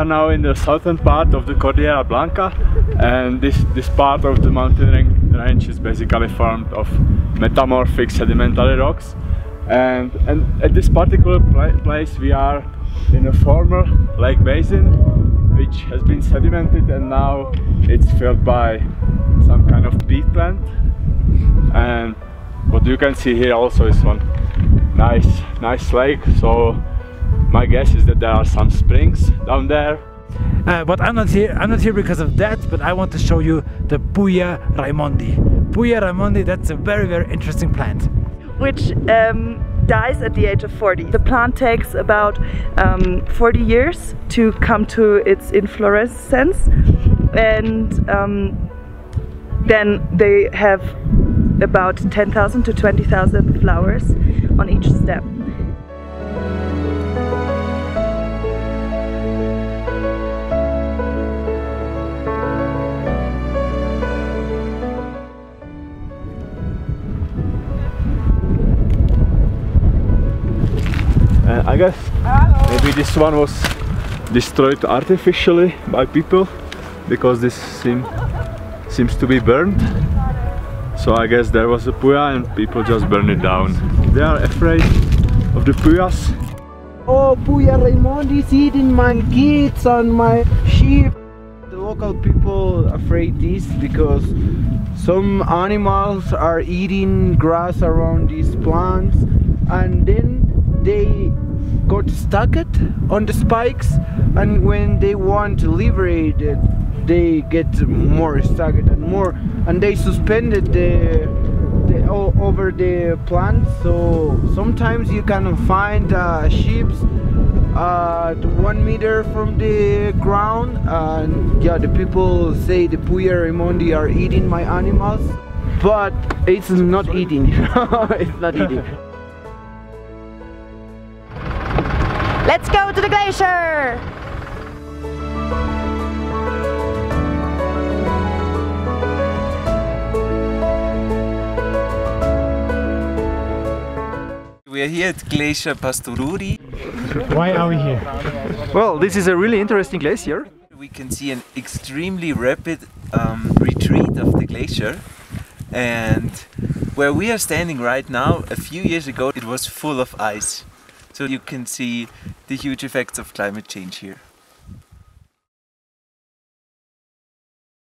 Are now in the southern part of the Cordillera Blanca and this, this part of the mountain range is basically formed of metamorphic sedimentary rocks. And, and at this particular place we are in a former lake basin which has been sedimented and now it's filled by some kind of peat plant. And what you can see here also is one nice nice lake. So my guess is that there are some springs down there uh, but I'm not here I'm not here because of that but I want to show you the Puya Raimondi Puya Raimondi that's a very very interesting plant which um, dies at the age of 40. The plant takes about um, 40 years to come to its inflorescence and um, then they have about 10,000 to 20,000 flowers on each stem. Uh, I guess maybe this one was destroyed artificially by people because this seem, seems to be burned. So I guess there was a puya and people just burned it down. They are afraid of the puyas. Oh, Puya Raymond is eating my kids and my sheep. The local people afraid this because some animals are eating grass around these plants and then they got stuck on the spikes and when they want to liberate it they get more stuck and more and they suspended the, the over the plant. So sometimes you can find uh, sheep one meter from the ground and yeah the people say the Puya are eating my animals but it's not eating. It's not eating Let's go to the glacier! We are here at Glacier Pastoruri. Why are we here? Well, this is a really interesting glacier. We can see an extremely rapid um, retreat of the glacier and where we are standing right now, a few years ago it was full of ice. So you can see the huge effects of climate change here.